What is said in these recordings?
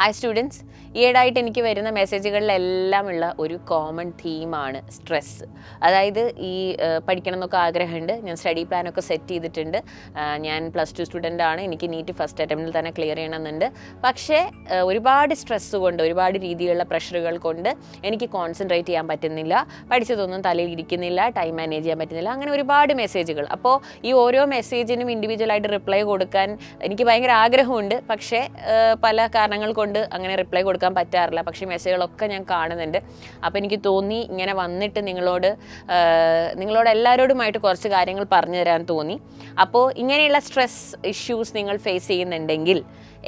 Hi students ഈയിടായിട്ട് എനിക്ക് വരുന്ന മെസ്സേജുകളിലെല്ലാം ഉള്ള ഒരു കോമൺ തീമാണ് സ്ട്രെസ്സ് അതായത് ഈ പഠിക്കണം എന്നൊക്കെ ആഗ്രഹമുണ്ട്. ഞാൻ സ്റ്റഡി പ്ലാനൊക്കെ സെറ്റ് ചെയ്തിട്ടുണ്ട്. ഞാൻ പ്ലസ് ടു സ്റ്റുഡന്റ് ആണ്. എനിക്ക് നീറ്റ് ഫസ്റ്റ് അറ്റംപ്റ്റിൽ തന്നെ ക്ലിയർ ചെയ്യണമെന്നുണ്ട്. പക്ഷേ ഒരുപാട് സ്ട്രെസ് കൊണ്ട് ഒരുപാട് രീതിയിലുള്ള പ്രഷറുകൾ കൊണ്ട് എനിക്ക് കോൺസെൻട്രേറ്റ് ചെയ്യാൻ പറ്റുന്നില്ല. പഠിച്ചതൊന്നും തലയിൽ ഇരിക്കുന്നില്ല ടൈം മാനേജ് ചെയ്യാൻ പറ്റുന്നില്ല. അങ്ങനെ ഒരുപാട് മെസ്സേജുകൾ അപ്പോൾ ഈ ഓരോ മെസ്സേജിനും ഇൻഡിവിജ്വലായിട്ട് റിപ്ലൈ കൊടുക്കാൻ എനിക്ക് ഭയങ്കര ആഗ്രഹമുണ്ട്. പക്ഷേ പല കാരണങ്ങൾ കൊണ്ട് അങ്ങനെ റിപ്ലൈ കൊടുക്കാൻ പറ്റാറില്ല. പക്ഷേ മെസ്സേജുകളൊക്കെ ഞാൻ കാണുന്നുണ്ട്. അപ്പോൾ എനിക്ക് തോന്നി ഇങ്ങനെ വന്നിട്ട് നിങ്ങളോട് നിങ്ങളോട് എല്ലാവരോടുമായിട്ട് കുറച്ച് കാര്യങ്ങൾ പറഞ്ഞു തരാൻ തോന്നി. അപ്പോൾ ഇങ്ങനെയുള്ള സ്ട്രെസ് ഇഷ്യൂസ് നിങ്ങൾ ഫേസ് ചെയ്യുന്നുണ്ടെങ്കിൽ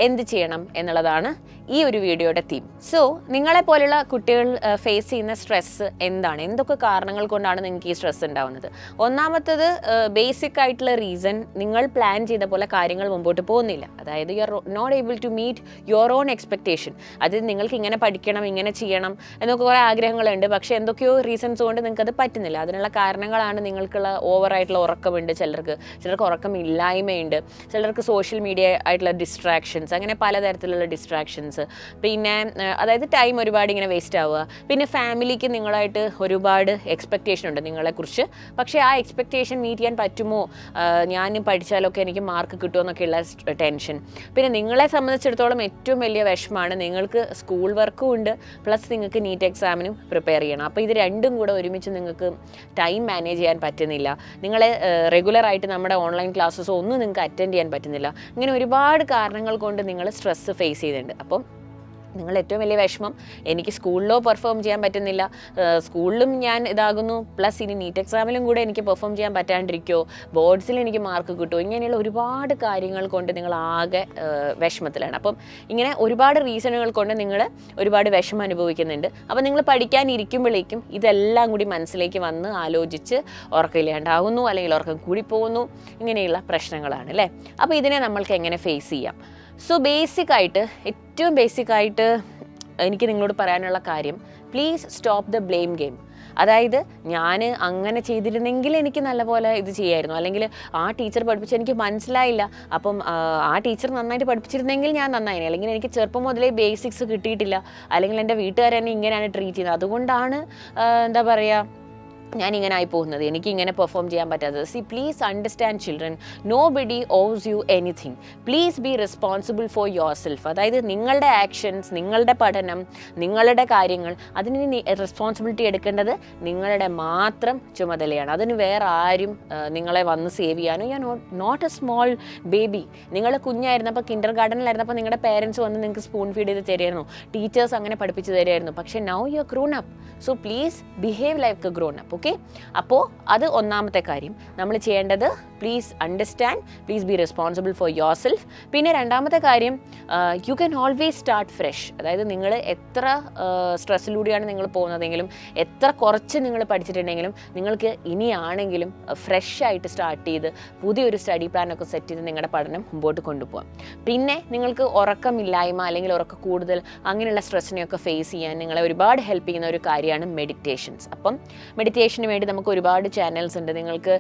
എന്ത് ചെയ്യണം എന്നുള്ളതാണ് ഈ ഒരു വീഡിയോയുടെ തീം സോ നിങ്ങളെ പോലുള്ള കുട്ടികൾ ഫേസ് ചെയ്യുന്ന സ്ട്രെസ് എന്താണ്? എന്തൊക്കെ കാരണങ്ങൾ കൊണ്ടാണ് നിങ്ങൾക്ക് ഈ സ്ട്രെസ് ഉണ്ടാവുന്നത്? ഒന്നാമത്തത് ബേസിക് ആയിട്ടുള്ള റീസൺ നിങ്ങൾ പ്ലാൻ ചെയ്ത പോലെ കാര്യങ്ങൾ മുമ്പോട്ട് പോകുന്നില്ല. അതായത് you are not able to meet your own expectation അത് നിങ്ങൾക്ക് ഇങ്ങനെ പഠിക്കണം ഇങ്ങനെ ചെയ്യണം എന്നൊക്കെ കുറേ ആഗ്രഹങ്ങളുണ്ട്. പക്ഷേ എന്തൊക്കെയോ റീസൺസ് കൊണ്ട് നിങ്ങൾക്ക് അത് പറ്റുന്നില്ല. അതിനുള്ള കാരണങ്ങളാണ് നിങ്ങൾക്കുള്ള ഓവറായിട്ടുള്ള ഉറക്കമുണ്ട് ചിലർക്ക്. ചിലർക്ക് ഉറക്കമില്ലായ്മയുണ്ട്. ചിലർക്ക് സോഷ്യൽ മീഡിയ ആയിട്ടുള്ള ഡിസ്ട്രാക്ഷൻസ് അങ്ങനെ പലതരത്തിലുള്ള ഡിസ്ട്രാക്ഷൻസ് പിന്നെ അതായത് ടൈം ഒരുപാട് ഇങ്ങനെ വേസ്റ്റ് ആവുക. പിന്നെ ഫാമിലിക്ക് നിങ്ങളായിട്ട് ഒരുപാട് എക്സ്പെക്റ്റേഷൻ ഉണ്ട് നിങ്ങളെക്കുറിച്ച്. പക്ഷേ ആ എക്സ്പെക്റ്റേഷൻ മീറ്റ് ചെയ്യാൻ പറ്റുമോ? ഞാൻ പഠിച്ചാലൊക്കെ എനിക്ക് മാർക്ക് കിട്ടുമോ എന്നൊക്കെയുള്ള ടെൻഷൻ പിന്നെ നിങ്ങളെ സംബന്ധിച്ചിടത്തോളം ഏറ്റവും വലിയ വിഷമാണ് നിങ്ങൾക്ക് സ്കൂൾ വർക്കും ഉണ്ട്. പ്ലസ് നിങ്ങൾക്ക് നീറ്റ് എക്സാമിനും പ്രിപ്പയർ ചെയ്യണം. അപ്പോൾ ഇത് രണ്ടും കൂടെ ഒരുമിച്ച് നിങ്ങൾക്ക് ടൈം മാനേജ് ചെയ്യാൻ പറ്റുന്നില്ല. നിങ്ങളെ റെഗുലറായിട്ട് നമ്മുടെ ഓൺലൈൻ ക്ലാസ്സസോ ഒന്നും നിങ്ങൾക്ക് അറ്റൻഡ് ചെയ്യാൻ പറ്റുന്നില്ല. ഇങ്ങനെ ഒരുപാട് കാരണങ്ങൾ കൊണ്ട് നിങ്ങൾ സ്ട്രെസ്സ് ഫേസ് ചെയ്യുന്നുണ്ട്. അപ്പം നിങ്ങൾ ഏറ്റവും വലിയ വിഷമം. എനിക്ക് സ്കൂളിലോ പെർഫോം ചെയ്യാൻ പറ്റുന്നില്ല. സ്കൂളിലും ഞാൻ ഇതാകുന്നു. പ്ലസ് ഇനി നീറ്റ് എക്സാമിലും കൂടെ എനിക്ക് പെർഫോം ചെയ്യാൻ പറ്റാണ്ടിരിക്കുമോ ബോർഡ്സിൽ എനിക്ക് മാർക്ക് കിട്ടുമോ ഇങ്ങനെയുള്ള ഒരുപാട് കാര്യങ്ങൾ കൊണ്ട് നിങ്ങൾ ആകെ വിഷമത്തിലാണ്. അപ്പം ഇങ്ങനെ ഒരുപാട് റീസണുകൾ കൊണ്ട് നിങ്ങൾ ഒരുപാട് വിഷമം അനുഭവിക്കുന്നുണ്ട്. അപ്പം നിങ്ങൾ പഠിക്കാനിരിക്കുമ്പോഴേക്കും ഇതെല്ലാം കൂടി മനസ്സിലേക്ക് വന്ന് ആലോചിച്ച് ഉറക്കമില്ലാണ്ടാകുന്നു അല്ലെങ്കിൽ ഉറക്കം കൂടിപ്പോകുന്നു ഇങ്ങനെയുള്ള പ്രശ്നങ്ങളാണ് അല്ലേ? അപ്പോൾ ഇതിനെ നമ്മൾക്ക് എങ്ങനെ ഫേസ് ചെയ്യാം? സോ ബേസിക് ആയിട്ട് ഏറ്റവും ബേസിക് ആയിട്ട് എനിക്ക് നിങ്ങളോട് പറയാനുള്ള കാര്യം please stop the blame game അതായത് ഞാൻ അങ്ങനെ ചെയ്തിരുന്നെങ്കിൽ എനിക്ക് നല്ലപോലെ ഇത് ചെയ്യായിരുന്നു. അല്ലെങ്കിൽ ആ ടീച്ചർ പഠിപ്പിച്ച് എനിക്ക് മനസ്സിലായില്ല. അപ്പം ആ, ടീച്ചർ നന്നായിട്ട് പഠിപ്പിച്ചിരുന്നെങ്കിൽ ഞാൻ നന്നായിരുന്നു അല്ലെങ്കിൽ എനിക്ക് ചെറുപ്പം മുതലേ ബേസിക്സ് കിട്ടിയിട്ടില്ല. അല്ലെങ്കിൽ എന്റെ വീട്ടുകാരെന്നെ ഇങ്ങനെയാണ് ട്രീറ്റ് ചെയ്യുന്നത്. അതുകൊണ്ടാണ് എന്താ പറയുക ഞാൻ ഇങ്ങനെ ആയി പോകുന്നത്. എനിക്ക് ഇങ്ങനെ പെർഫോം ചെയ്യാൻ പറ്റാത്തത്. See please understand children nobody owes you anything please be responsible for yourself അതായത് നിങ്ങളുടെ ആക്ഷൻസ് നിങ്ങളുടെ പഠനം നിങ്ങളുടെ കാര്യങ്ങൾ അതിന് റെസ്പോൺസിബിലിറ്റി എടുക്കേണ്ടത് നിങ്ങളുടെ മാത്രം ചുമതലയാണ്. അതിന് വേറെ ആരും നിങ്ങളെ വന്ന് സേവ് ചെയ്യാനോ ഞാൻ നോട്ട് എ സ്മോൾ ബേബി നിങ്ങൾ കുഞ്ഞായിരുന്നപ്പോൾ കിൻഡർ ഗാർഡനിലായിരുന്നപ്പോൾ നിങ്ങളുടെ പേരൻസ് വന്ന് നിങ്ങൾക്ക് സ്പൂൺ ഫീഡ് ചെയ്ത് തരുമായിരുന്നു ടീച്ചേഴ്സ് അങ്ങനെ പഠിപ്പിച്ച് തരുമായിരുന്നു പക്ഷേ now you grown up so please behave like a grown up okay? അപ്പോൾ അത് ഒന്നാമത്തെ കാര്യം. നമ്മൾ ചെയ്യേണ്ടത് please understand please be responsible for yourself പിന്നെ രണ്ടാമത്തെ കാര്യം you can always start fresh അതായത് നിങ്ങൾ എത്ര സ്ട്രെസ്സിലൂടെയാണ് നിങ്ങൾ പോകുന്നതെങ്കിലും എത്ര കുറച്ച് നിങ്ങൾ പഠിച്ചിട്ടുണ്ടെങ്കിലും നിങ്ങൾക്ക് ഇനിയാണെങ്കിലും ഫ്രഷ് ആയിട്ട് സ്റ്റാർട്ട് ചെയ്ത് പുതിയൊരു സ്റ്റഡി പ്ലാനൊക്കെ സെറ്റ് ചെയ്ത് നിങ്ങളുടെ പഠനം മുമ്പോട്ട് കൊണ്ടുപോകാം പിന്നെ നിങ്ങൾക്ക് ഉറക്കമില്ലായ്മ അല്ലെങ്കിൽ ഉറക്കം കൂടുതൽ അങ്ങനെയുള്ള സ്ട്രെസ്സിനെയൊക്കെ ഫേസ് ചെയ്യാൻ നിങ്ങളെ ഒരുപാട് ഹെൽപ്പ് ചെയ്യുന്ന ഒരു കാര്യമാണ് മെഡിറ്റേഷൻസ് അപ്പം മെഡിറ്റേഷന് വേണ്ടി നമുക്ക് ഒരുപാട് ചാനൽസ് ഉണ്ട്. നിങ്ങൾക്ക്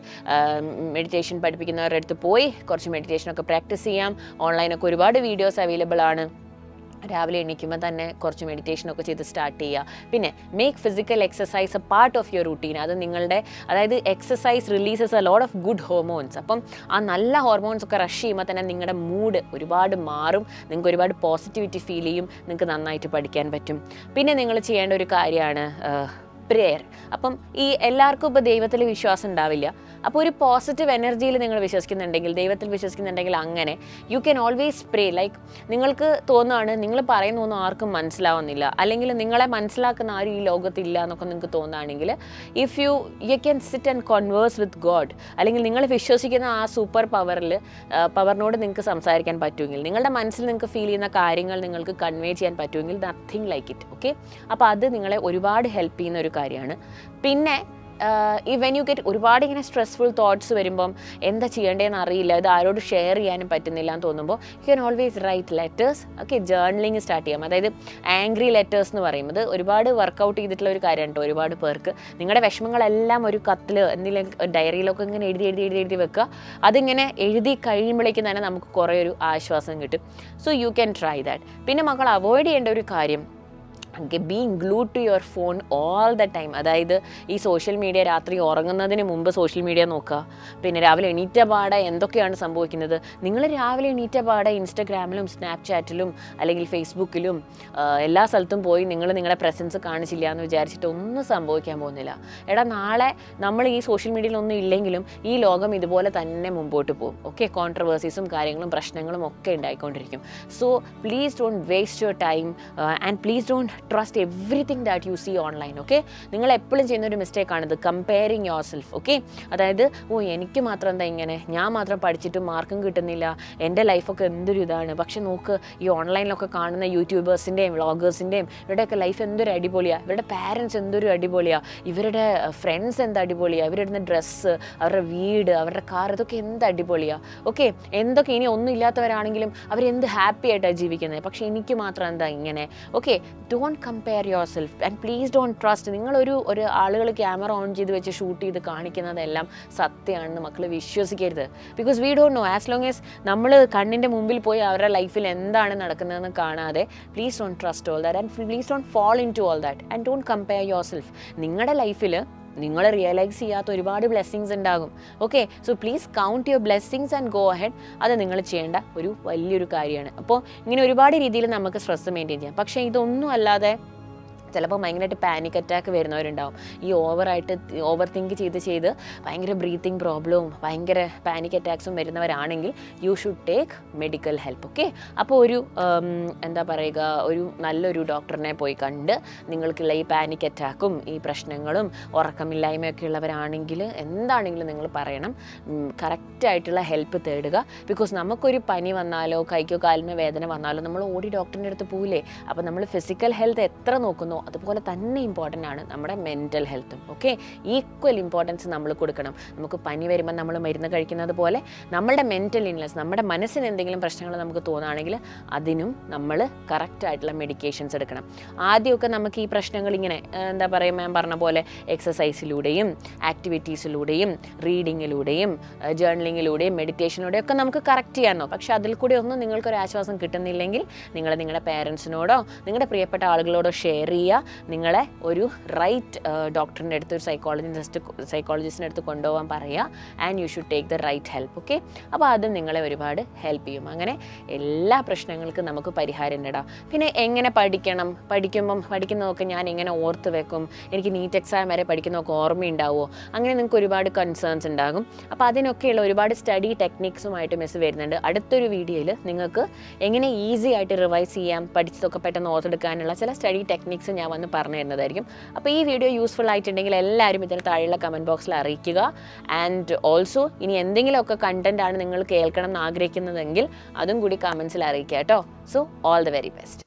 മെഡിറ്റേഷൻ പഠിപ്പിക്കുന്നവരുടെ അടുത്ത് പോയി കുറച്ച് മെഡിറ്റേഷനൊക്കെ പ്രാക്ടീസ് ചെയ്യാം. ഓൺലൈനൊക്കെ ഒരുപാട് വീഡിയോസ് അവൈലബിൾ ആണ്. രാവിലെ എണീക്കുമ്പോൾ തന്നെ കുറച്ച് മെഡിറ്റേഷനൊക്കെ ചെയ്ത് സ്റ്റാർട്ട് ചെയ്യുക. പിന്നെ make physical exercise a part of your routine അത് നിങ്ങളുടെ അതായത് exercise releases a lot of good hormones അപ്പം ആ നല്ല ഹോർമോൺസ് ഒക്കെ റഷ് ചെയ്യുമ്പോൾ തന്നെ നിങ്ങളുടെ മൂഡ് ഒരുപാട് മാറും. നിങ്ങൾക്ക് ഒരുപാട് പോസിറ്റിവിറ്റി ഫീൽ ചെയ്യും. നിങ്ങൾക്ക് നന്നായിട്ട് പഠിക്കാൻ പറ്റും. പിന്നെ നിങ്ങൾ ചെയ്യേണ്ട ഒരു കാര്യമാണ് പ്രെയർ. അപ്പം ഈ എല്ലാവർക്കും ഇപ്പോൾ ദൈവത്തിൽ വിശ്വാസം ഉണ്ടാവില്ല. അപ്പോൾ ഒരു പോസിറ്റീവ് എനർജിയിൽ നിങ്ങൾ വിശ്വസിക്കുന്നുണ്ടെങ്കിൽ ദൈവത്തിൽ വിശ്വസിക്കുന്നുണ്ടെങ്കിൽ അങ്ങനെ you can always pray like നിങ്ങൾക്ക് തോന്നുകയാണ് നിങ്ങൾ പറയുന്നൊന്നും ആർക്കും മനസ്സിലാവുന്നില്ല. അല്ലെങ്കിൽ നിങ്ങളെ മനസ്സിലാക്കുന്ന ആരും ഈ ലോകത്തില്ല എന്നൊക്കെ നിങ്ങൾക്ക് തോന്നുകയാണെങ്കിൽ if you you can sit and converse with God അല്ലെങ്കിൽ നിങ്ങൾ വിശ്വസിക്കുന്ന ആ സൂപ്പർ പവറിൽ പവറിനോട് നിങ്ങൾക്ക് സംസാരിക്കാൻ പറ്റുമെങ്കിൽ നിങ്ങളുടെ മനസ്സിൽ നിങ്ങൾക്ക് ഫീൽ ചെയ്യുന്ന കാര്യങ്ങൾ നിങ്ങൾക്ക് കൺവേ ചെയ്യാൻ പറ്റുമെങ്കിൽ നത്തിങ് ലൈക്ക് ഇറ്റ് ഓക്കെ അപ്പോൾ അത് നിങ്ങളെ ഒരുപാട് ഹെൽപ്പ് ചെയ്യുന്ന ഒരു കാര്യമാണ്. പിന്നെ ഈ വെൻ യു ഗെറ്റ് ഒരുപാട് ഇങ്ങനെ സ്ട്രെസ്ഫുൾ തോട്ട്സ് വരുമ്പം എന്താ ചെയ്യേണ്ടതെന്ന് അറിയില്ല. ഇത് ആരോട് ഷെയർ ചെയ്യാനും പറ്റുന്നില്ല എന്ന് തോന്നുമ്പോൾ you can always write letters okay journaling start ചെയ്യാം. അതായത് ആംഗ്രി ലെറ്റേഴ്സ് എന്ന് പറയുന്നത് ഒരുപാട് വർക്കൗട്ട് ചെയ്തിട്ടുള്ള ഒരു കാര്യമാണ് കേട്ടോ ഒരുപാട് പേർക്ക്. നിങ്ങളുടെ വിഷമങ്ങളെല്ലാം ഒരു കത്തിൽ എന്തെങ്കിലും ഡയറിയിലൊക്കെ ഇങ്ങനെ എഴുതി എഴുതി എഴുതി എഴുതി വെക്കുക. അതിങ്ങനെ എഴുതി കഴിയുമ്പോഴേക്കും തന്നെ നമുക്ക് കുറേ ഒരു ആശ്വാസം കിട്ടും. So you can try that പിന്നെ മക്കൾ അവോയ്ഡ് ചെയ്യേണ്ട ഒരു കാര്യം being glued to your phone all the time അതായത് ഈ സോഷ്യൽ മീഡിയ രാത്രി ഉറങ്ങുന്നതിന് മുമ്പ് സോഷ്യൽ മീഡിയ നോക്കുക. പിന്നെ രാവിലെ എണീറ്റ പാടെ എന്തൊക്കെയാണ് സംഭവിക്കുന്നത്? നിങ്ങൾ രാവിലെ എണീറ്റ പാടെ ഇൻസ്റ്റഗ്രാമിലും സ്നാപ്ചാറ്റിലും അല്ലെങ്കിൽ ഫേസ്ബുക്കിലും എല്ലാ സ്ഥലത്തും പോയി നിങ്ങൾ നിങ്ങളുടെ പ്രസൻസ് കാണിച്ചില്ല എന്ന് വിചാരിച്ചിട്ട് ഒന്നും സംഭവിക്കാൻ പോകുന്നില്ല. എടാ നാളെ നമ്മൾ ഈ സോഷ്യൽ മീഡിയയിൽ ഒന്നും ഇല്ലെങ്കിലും ഈ ലോകം ഇതുപോലെ തന്നെ മുമ്പോട്ട് പോകും. ഓക്കെ കോൺട്രവേഴ്സീസും കാര്യങ്ങളും പ്രശ്നങ്ങളും ഒക്കെ ഉണ്ടായിക്കൊണ്ടിരിക്കും. So please don't waste your time and please don't trust everything that you see online okay നിങ്ങൾ എപ്പോഴും ചെയ്യുന്ന ഒരു മിസ്റ്റേക്കാണിത് കമ്പയറിങ് യുവർ സെൽഫ് ഓക്കെ അതായത് ഓ എനിക്ക് മാത്രം എന്താ ഇങ്ങനെ? ഞാൻ മാത്രം പഠിച്ചിട്ട് മാർക്കും കിട്ടുന്നില്ല. എന്റെ ലൈഫൊക്കെ എന്തൊരു ഇതാണ്? പക്ഷെ നോക്ക് ഈ ഓൺലൈനിലൊക്കെ കാണുന്ന യൂട്യൂബേഴ്സിന്റെയും വ്ളോഗേഴ്സിന്റെയും ഇവരുടെയൊക്കെ ലൈഫ് എന്തൊരു അടിപൊളിയാണ് ഇവരുടെ പാരൻസ് എന്തൊരു അടിപൊളിയാണ് ഇവരുടെ ഫ്രണ്ട്സ് എന്ത് അടിപൊളിയാണ് ഇവരുടെ ഡ്രസ്സ് അവരുടെ വീട് അവരുടെ കാർ ഇതൊക്കെ എന്ത് അടിപൊളിയാണ് ഓക്കെ എന്തൊക്കെ ഇനി ഒന്നും ഇല്ലാത്തവരാണെങ്കിലും അവരെന്ത് ഹാപ്പി ആയിട്ടാണ് ജീവിക്കുന്നത് പക്ഷേ എനിക്ക് മാത്രം എന്താ ഇങ്ങനെ? Okay don't compare yourself and please don't trust നിങ്ങളൊരു ഒരു ആളുകൾ ക്യാമറ ഓൺ ചെയ്ത് വെച്ച് ഷൂട്ട് ചെയ്ത് കാണിക്കുന്നതെല്ലാം സത്യമാണെന്ന് മക്കൾ വിശ്വസിക്കരുത്. Because we don't know as long as നമ്മൾ കണ്ണിന്റെ മുമ്പിൽ പോയി അവരുടെ ലൈഫിൽ എന്താണ് നടക്കുന്നതെന്ന് കാണാതെ please don't trust all that and please don't fall into all that and don't compare yourself നിങ്ങളുടെ ലൈഫിൽ നിങ്ങൾ റിയലൈസ് ചെയ്യാത്ത ഒരുപാട് ബ്ലെസ്സിങ്സ് ഉണ്ടാകും. Okay so please count your blessings and go ahead അത് നിങ്ങൾ ചെയ്യേണ്ട ഒരു വലിയൊരു കാര്യമാണ്. അപ്പോൾ ഇങ്ങനെ ഒരുപാട് രീതിയിൽ നമുക്ക് സ്ട്രെസ് മെയിന്റെയിൻ ചെയ്യാം. പക്ഷേ ഇതൊന്നും അല്ലാതെ ചിലപ്പോൾ ഭയങ്കരമായിട്ട് പാനിക് അറ്റാക്ക് വരുന്നവരുണ്ടാവും. ഈ ഓവറായിട്ട് ഓവർ തിങ്ക് ചെയ്ത് ചെയ്ത് ഭയങ്കര ബ്രീത്തിങ് പ്രോബ്ലവും ഭയങ്കര പാനിക് അറ്റാക്സും വരുന്നവരാണെങ്കിൽ you should take medical help okay അപ്പോൾ ഒരു എന്താ പറയുക ഒരു നല്ലൊരു ഡോക്ടറിനെ പോയി കണ്ട് നിങ്ങൾക്കുള്ള ഈ പാനിക് അറ്റാക്കും ഈ പ്രശ്നങ്ങളും ഉറക്കമില്ലായ്മയൊക്കെ ഉള്ളവരാണെങ്കിൽ എന്താണെങ്കിലും നിങ്ങൾ പറയണം. കറക്റ്റായിട്ടുള്ള ഹെൽപ്പ് തേടുക. ബിക്കോസ് നമുക്കൊരു പനി വന്നാലോ കൈക്കോ കാലിനോ വേദന വന്നാലോ നമ്മൾ ഓടി ഡോക്ടറിന്റെ അടുത്ത് പോകില്ലേ അപ്പോൾ നമ്മൾ ഫിസിക്കൽ ഹെൽത്ത് എത്ര നോക്കുന്നോ? അതുപോലെ തന്നെ ഇമ്പോർട്ടന്റ് ആണ് നമ്മുടെ മെന്റൽ ഹെൽത്തും ഓക്കെ ഈക്വൽ ഇമ്പോർട്ടൻസ് നമ്മൾ കൊടുക്കണം. നമുക്ക് പനി വരുമ്പോൾ നമ്മൾ മരുന്ന് കഴിക്കുന്നത് പോലെ നമ്മുടെ മെന്റൽ ഇൻലെസ് നമ്മുടെ മനസ്സിന് എന്തെങ്കിലും പ്രശ്നങ്ങൾ നമുക്ക് തോന്നുകയാണെങ്കിൽ അതിനും നമ്മൾ കറക്റ്റായിട്ടുള്ള മെഡിക്കേഷൻസ് എടുക്കണം. ആദ്യമൊക്കെ നമുക്ക് ഈ പ്രശ്നങ്ങൾ ഇങ്ങനെ എന്താ പറയുക ഞാൻ പറഞ്ഞ പോലെ എക്സസൈസിലൂടെയും ആക്ടിവിറ്റീസിലൂടെയും റീഡിങ്ങിലൂടെയും ജേർണലിങ്ങിലൂടെയും മെഡിറ്റേഷനിലൂടെയും ഒക്കെ നമുക്ക് കറക്റ്റ് ചെയ്യാമെന്നോ പക്ഷേ അതിൽ കൂടി ഒന്നും നിങ്ങൾക്കൊരു ആശ്വാസം കിട്ടുന്നില്ലെങ്കിൽ നിങ്ങൾ നിങ്ങളുടെ പേരൻസിനോടോ നിങ്ങളുടെ പ്രിയപ്പെട്ട ആളുകളോടോ ഷെയർ ചെയ്യുക. നിങ്ങളെ ഒരു റൈറ്റ് ഡോക്ടറിന്റെ അടുത്ത് ഒരു സൈക്കോളജിസ്റ്റ് സൈക്കോളജിസ്റ്റിന്റെ അടുത്ത് കൊണ്ടുപോകാൻ പറയുക. And you should take the right help okay അപ്പോൾ അത് നിങ്ങളെ ഒരുപാട് ഹെൽപ്പ് ചെയ്യും. അങ്ങനെ എല്ലാ പ്രശ്നങ്ങൾക്കും നമുക്ക് പരിഹാരം നേടാം പിന്നെ എങ്ങനെ പഠിക്കണം? പഠിക്കുമ്പം പഠിക്കുന്നതൊക്കെ ഞാൻ എങ്ങനെ ഓർത്ത് വെക്കും? എനിക്ക് നീറ്റ് എക്സാം വരെ പഠിക്കുന്നതൊക്കെ ഓർമ്മയുണ്ടാവുമോ? അങ്ങനെ നിങ്ങൾക്ക് ഒരുപാട് കൺസേൺസ് ഉണ്ടാകും. അപ്പോൾ അതിനൊക്കെയുള്ള ഒരുപാട് സ്റ്റഡി ടെക്നിക്സുമായിട്ട് മെസ്സ് വരുന്നുണ്ട്. അടുത്തൊരു വീഡിയോയിൽ നിങ്ങൾക്ക് എങ്ങനെ ഈസി ആയിട്ട് റിവൈസ് ചെയ്യാം പഠിച്ചതൊക്കെ പെട്ടെന്ന് ഓർത്തെടുക്കാനുള്ള ചില സ്റ്റഡി ടെക്നിക്സ് ഞാൻ വന്ന് പറഞ്ഞു തരുന്നതായിരിക്കും. അപ്പോൾ ഈ വീഡിയോ യൂസ്ഫുൾ ആയിട്ടുണ്ടെങ്കിൽ എല്ലാവരും ഇതിന് താഴെയുള്ള കമന്റ് ബോക്സിൽ അറിയിക്കുക. ആൻഡ് ഓൾസോ ഇനി എന്തെങ്കിലുമൊക്കെ ആണ് നിങ്ങൾ കേൾക്കണം എന്ന് ആഗ്രഹിക്കുന്നതെങ്കിൽ അതും കൂടി കമൻസിൽ അറിയിക്കുക കേട്ടോ. So all the very best